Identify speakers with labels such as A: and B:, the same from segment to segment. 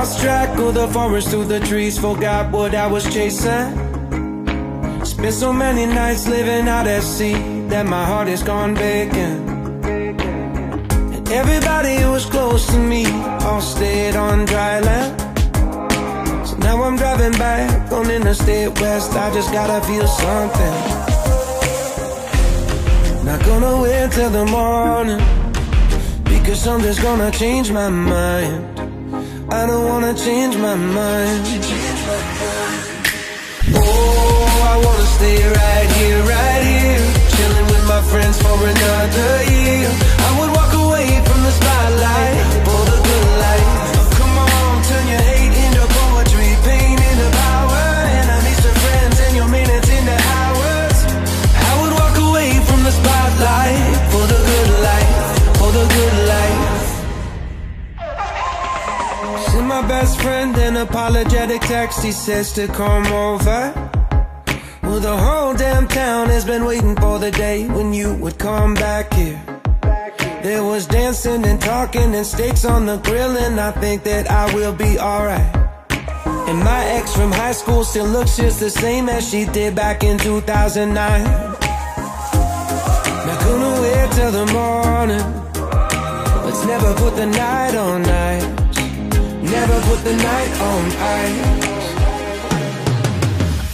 A: Lost track of the forest through the trees, forgot what I was chasing. Spent so many nights living out at sea that my heart is gone vacant. And everybody who was close to me all stayed on dry land. So now I'm driving back on Interstate West. I just gotta feel something. Not gonna wait till the morning because something's gonna change my mind. I don't wanna change my mind. Oh, I wanna stay best friend an apologetic text. He says to come over. Well, the whole damn town has been waiting for the day when you would come back here. There was dancing and talking and steaks on the grill, and I think that I will be alright. And my ex from high school still looks just the same as she did back in 2009. Not gonna wait till the morning. Let's never put the night on night love with the night on ice.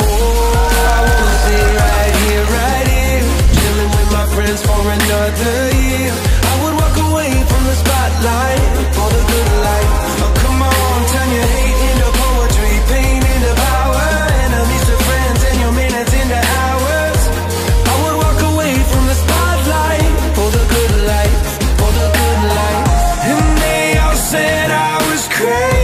A: Oh, I wanna sit right here, right here Chilling with my friends for another year I would walk away from the spotlight For the good life Oh, come on, turn your hate into poetry Pain into power Enemies to friends and your minutes into hours I would walk away from the spotlight For the good life, for the good life And they all said I was crazy